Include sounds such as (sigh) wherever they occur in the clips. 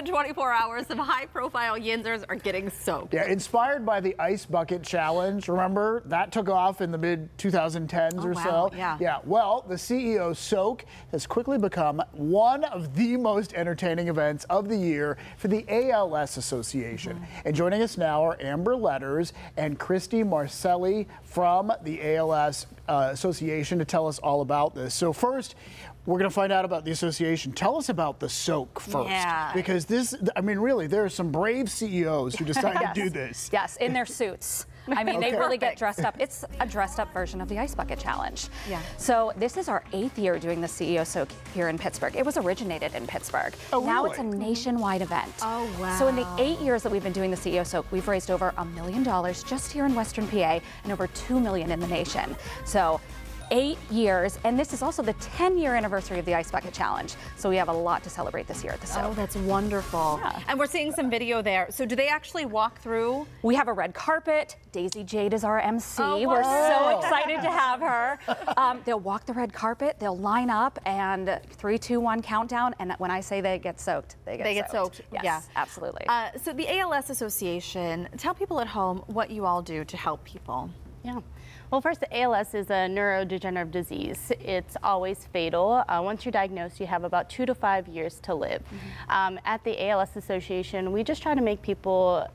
than 24 hours, some high-profile Yinzers are getting soaked. Yeah, inspired by the Ice Bucket Challenge. Remember, that took off in the mid 2010s Oh, or wow, so. yeah. Yeah, well, the CEO Soak has quickly become one of the most entertaining events of the year for the ALS Association. Mm-hmm. And joining us now are Amber Letters and Kristi Marsali from the ALS uh, Association to tell us all about this. So, first, we're going to find out about the association. Tell us about the Soak first. Yeah. Because this, I mean, really, there are some brave CEOs who decided to (laughs) do this. Yes, in their suits. I mean, Okay. they really get dressed up. It's a dressed up version of the Ice Bucket Challenge. Yeah. So this is our eighth year doing the CEO Soak here in Pittsburgh. It was originated in Pittsburgh. Oh, now it's a nationwide event. Oh, wow. So in the eight years that we've been doing the CEO Soak, we've raised over a million dollars just here in Western PA and over two million in the nation. So eight years, and this is also the 10 year anniversary of the Ice Bucket Challenge. So we have a lot to celebrate this year at the Soak. Oh, that's wonderful. Yeah. And we're seeing some video there. So do they actually walk through? We have a red carpet. Daisy Jade is our MC. Oh, We're so excited to have her. Um, they'll walk the red carpet, they'll line up, and three, two, one countdown. And when I say they get soaked, they get They get soaked. soaked, Yes, yeah. absolutely. Uh, so the ALS Association, tell people at home what you all do to help people. Yeah. Well, first, ALS is a neurodegenerative disease. It's always fatal. Uh, once you're diagnosed, you have about two to five years to live. Um, at the ALS Association, we just try to make people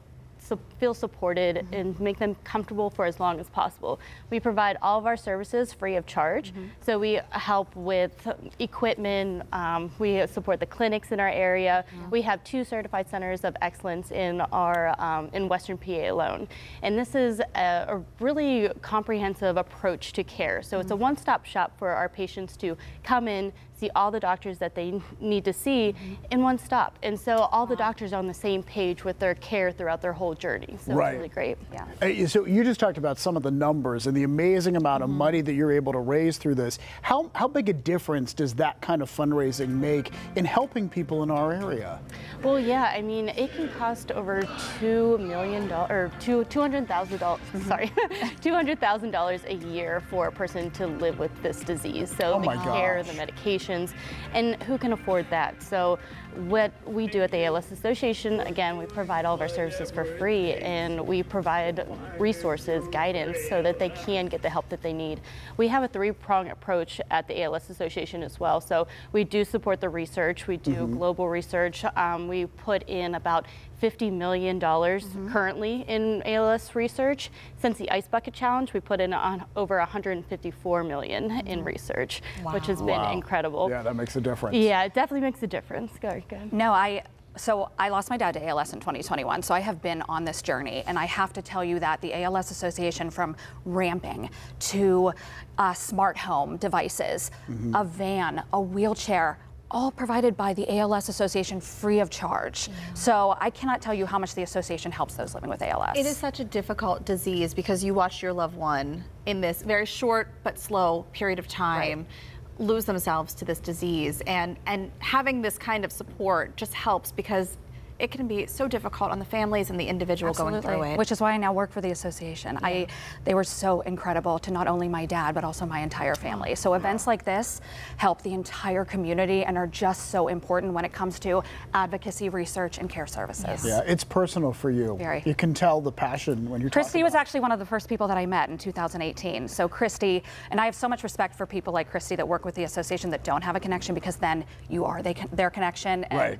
su- feel supported and make them comfortable for as long as possible. We provide all of our services free of charge. So we help with equipment. Um, we support the clinics in our area. We have two certified centers of excellence in our um, in Western PA alone, and this is a, a really comprehensive approach to care. So it's a one-stop shop for our patients to come in, see all the doctors that they need to see in one stop, and so all the doctors are on the same page with their care throughout their whole journey. So Right. it's really great. yeah. Uh, So you just talked about some of the numbers and the amazing amount Mm-hmm. of money that you're able to raise through this. How how big a difference does that kind of fundraising make in helping people in our area? Well, yeah, I mean, it can cost over two million dollars or two two hundred thousand dollars. Mm-hmm. Sorry, (laughs) two hundred thousand dollars a year for a person to live with this disease. So Oh the care, gosh. the and who can afford that? So what we do at the ALS Association, again, we provide all of our services for free, and we provide resources, guidance, so that they can get the help that they need. We have a three-prong approach at the ALS Association as well. So we do support the research. We do Mm-hmm. global research. Um, we put in about $50 million mm-hmm. currently in ALS research. Since the Ice Bucket Challenge, we put in on over 154 million in mm-hmm. research, which has been Wow. incredible. Yeah, that makes a difference. Yeah, it definitely makes a difference. Go, go. No, I. So I lost my dad to ALS in 2021. So I have been on this journey, and I have to tell you that the ALS Association, from ramping to uh, smart home devices, mm-hmm. a van, a wheelchair. All provided by the ALS Association free of charge. So I cannot tell you how much the association helps those living with ALS. It is such a difficult disease because you watch your loved one in this very short but slow period of time lose themselves to this disease and and having this kind of support just helps because it can be so difficult on the families and the individual going through it. Which is why I now work for the association. I, they were so incredible to not only my dad, but also my entire family. So events like this help the entire community and are just so important when it comes to advocacy, research, and care services. Yeah, it's personal for you. Very. You can tell the passion when you're Kristi was actually one of the first people that I met in 2018. So Kristi, and I have so much respect for people like Kristi that work with the association that don't have a connection because then you are they, their connection and Right.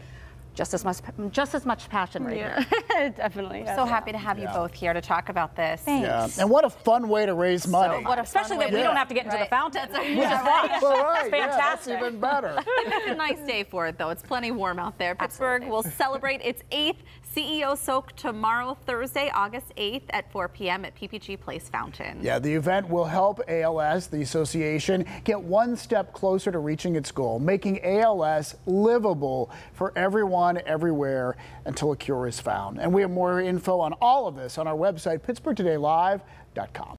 Just as much just as much passion right here. (laughs) definitely. yeah. so happy to have you both here to talk about this. Thanks. Yeah, and what a fun way to raise money. what a Especially that we to- don't have to get into (laughs) Right. the fountain. That's right. We just watch. Well, right, It's yeah, that's fantastic. even better. (laughs) It's a nice day for it, though. It's plenty warm out there. Pittsburgh will celebrate its eighth CEO Soak tomorrow, Thursday, August 8th at 4 p.m. at PPG Place Fountain. Yeah, the event will help ALS, the association, get one step closer to reaching its goal, making ALS livable for everyone, everywhere, until a cure is found. And we have more info on all of this on our website, pittsburghtodaylive.com.